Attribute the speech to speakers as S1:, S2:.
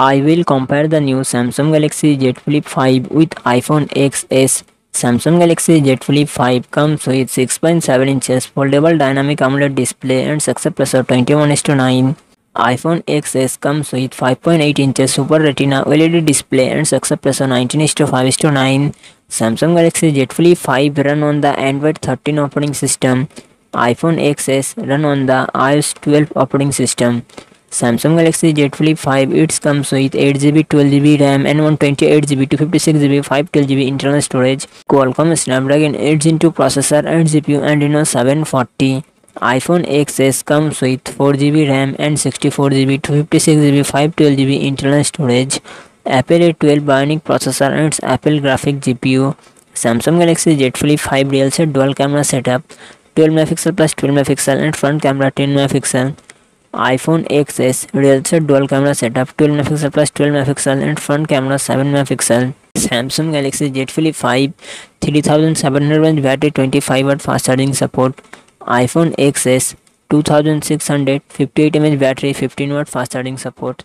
S1: I will compare the new Samsung Galaxy Z Flip 5 with iPhone XS. Samsung Galaxy Z Flip 5 comes with 6.7 inches foldable dynamic AMOLED display and success ratio 21:9. iPhone XS comes with 5.8 inches Super Retina OLED display and success ratio 19:5:9. Samsung Galaxy Z Flip 5 run on the Android 13 operating system. iPhone XS run on the iOS 12 operating system. Samsung Galaxy Z Flip 5 it comes with 8GB, 12GB RAM and 128GB, 256GB, 512GB internal storage. Qualcomm Snapdragon 8 Gen 2 processor and GPU and Adreno 740. iPhone XS comes with 4GB RAM and 64GB, 256GB, 512GB internal storage. Apple A12 Bionic processor and its Apple Graphic GPU. Samsung Galaxy Z Flip 5 real set dual camera setup 12 megapixel plus 12 megapixel and front camera 10 megapixel iPhone X S रियलसर dual camera setup twelve megapixel plus twelve megapixel and front camera seven megapixel Samsung Galaxy Z flip five three thousand seven hundred battery twenty five watt fast charging support iPhone X S two thousand six hundred fifty eight M H battery fifteen watt fast charging support